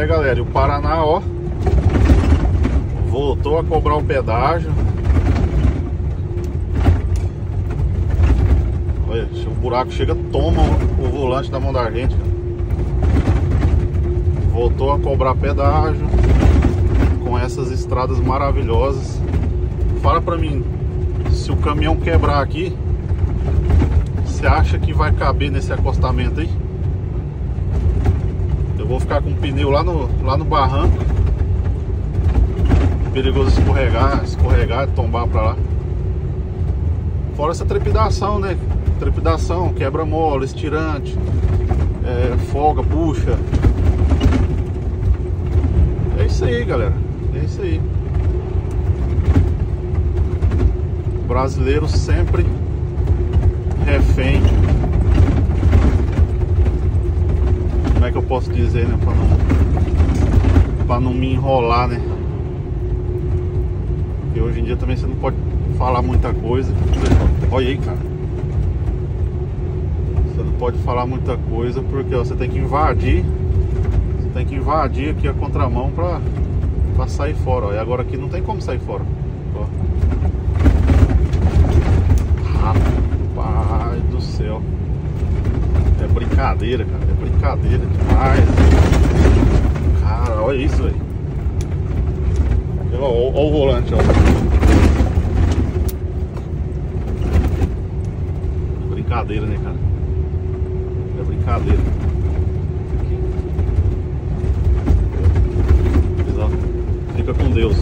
É, galera, o Paraná, ó, voltou a cobrar o pedágio. Olha, o buraco chega, toma o volante da mão da gente. Voltou a cobrar pedágio com essas estradas maravilhosas. Fala pra mim, se o caminhão quebrar aqui, você acha que vai caber nesse acostamento aí? Vou ficar com o pneu lá no, lá no barranco. Perigoso escorregar, escorregar, tombar pra lá. Fora essa trepidação, né? trepidação, quebra-mola, estirante, é, folga, puxa. É isso aí, galera. É isso aí. O brasileiro sempre refém. Como é que eu posso dizer, né? Pra não, pra não me enrolar, né? Porque hoje em dia também você não pode falar muita coisa. Olha aí, cara pode falar muita coisa porque ó, você tem que invadir. Você tem que invadir aqui a contramão pra, pra sair fora. Ó. E agora aqui não tem como sair fora. Ó. É brincadeira, cara. É brincadeira demais. Cara, olha isso, velho. Olha o volante, ó. Brincadeira, né, cara? brincadeira. Aqui. Fica com Deus.